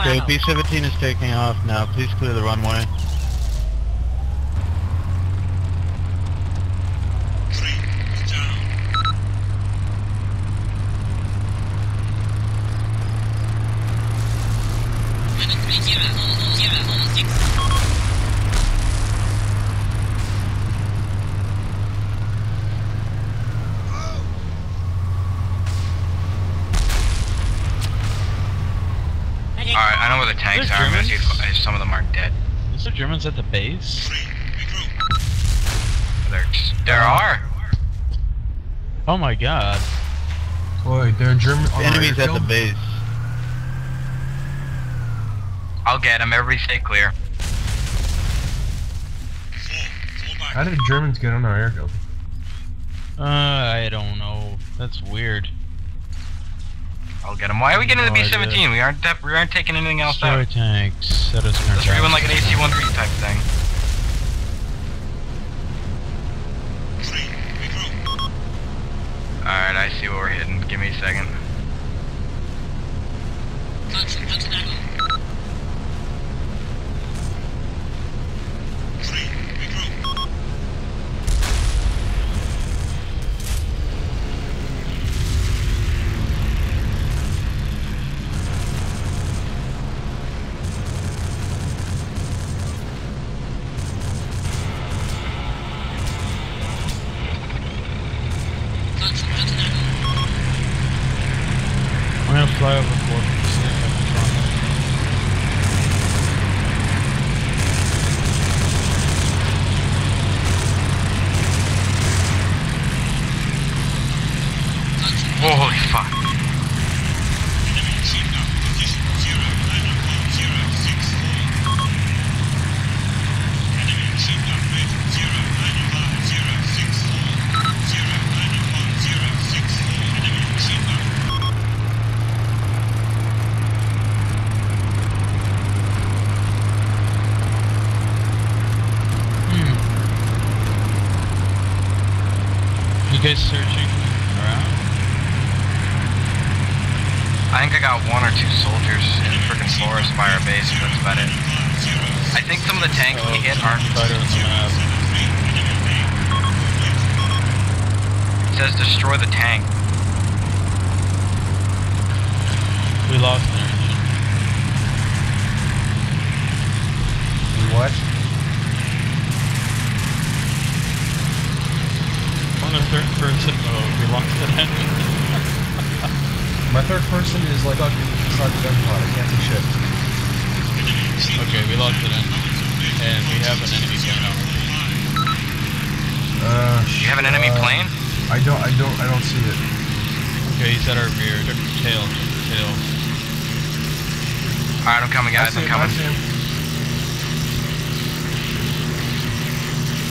Okay. B-17 is taking off now. Please clear the runway. I know where the tanks There's are. I'm gonna see if some of them aren't dead. Is there Germans at the base? There, there are. Oh my god. Boy, they're German. The enemy's at the base. I'll get him. Everybody stay clear. How did Germans get on our airfield? Uh, I don't know. That's weird. I'll get him. Why are we getting the B-17? We aren't we aren't taking anything else Destroy out. tanks. Set us Let's rerun like an AC-130 type thing. Alright, I see what we're hitting. Give me a second. I'm gonna fly over Fort and see if I can find them. Holy fuck. Hmm. You guys searching around? I think I got one or two soldiers in the freaking forest by our base, but that's about it. I think some of the tanks we hit aren't... Fighter on the map. It says destroy the tank. We lost engine. We what? On the person mode, we lost an engine. My third person is like stuck inside the gun pod. I can't do shit. Okay, we locked it in, And we have an enemy plane on Uh, You have an enemy uh, plane? I don't. I don't. I don't see it. Okay, he's at our rear. Tail, tail. Alright, I'm coming, I guys. see I'm him, I coming. see him.